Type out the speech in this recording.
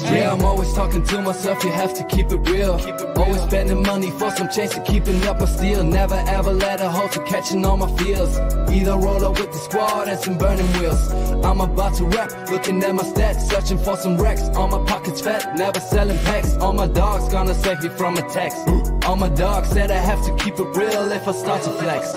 Yeah, I'm always talking to myself, you have to keep it real. Always spending money for some change to keeping up I still Never ever let a hold to catching all my feels. Either roll up with the squad and some burning wheels. I'm about to rap, looking at my stats, searching for some wrecks. All my pockets fat, never selling packs. All my dogs gonna save me from attacks. All my dogs said I have to keep it real if I start to flex.